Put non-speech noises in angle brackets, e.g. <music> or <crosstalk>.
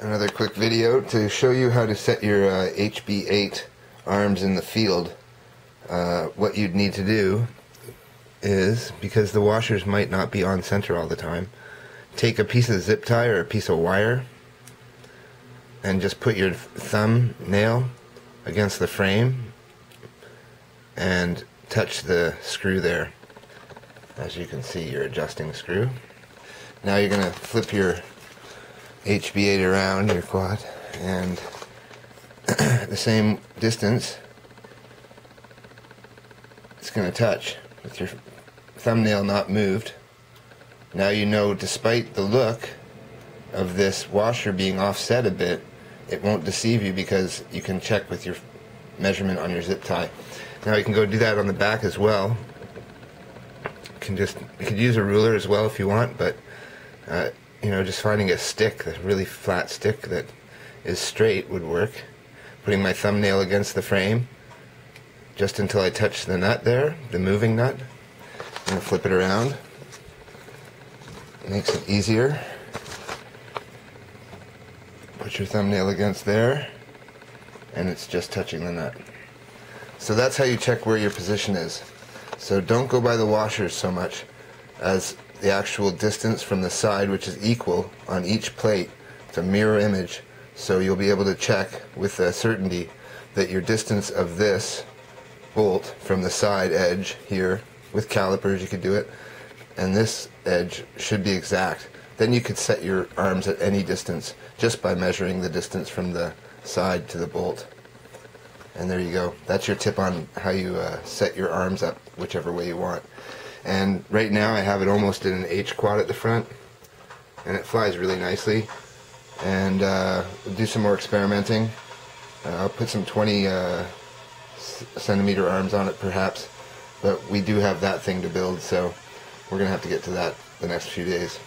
another quick video to show you how to set your uh, HB8 arms in the field. Uh, what you'd need to do is, because the washers might not be on center all the time, take a piece of zip tie or a piece of wire and just put your thumb nail against the frame and touch the screw there. As you can see, you're adjusting screw. Now you're going to flip your HB8 around your quad and <clears throat> the same distance it's going to touch with your thumbnail not moved. Now you know despite the look of this washer being offset a bit, it won't deceive you because you can check with your measurement on your zip tie. Now you can go do that on the back as well. You can just you could use a ruler as well if you want, but uh, you know, just finding a stick, a really flat stick that is straight would work. Putting my thumbnail against the frame just until I touch the nut there, the moving nut. and flip it around. Makes it easier. Put your thumbnail against there, and it's just touching the nut. So that's how you check where your position is. So don't go by the washers so much as the actual distance from the side, which is equal on each plate. It's a mirror image, so you'll be able to check with a certainty that your distance of this bolt from the side edge here, with calipers you could do it, and this edge should be exact. Then you could set your arms at any distance just by measuring the distance from the side to the bolt. And there you go. That's your tip on how you uh, set your arms up whichever way you want. And right now I have it almost in an H quad at the front, and it flies really nicely. And uh, we'll do some more experimenting. Uh, I'll put some 20 uh, centimeter arms on it perhaps, but we do have that thing to build, so we're going to have to get to that the next few days.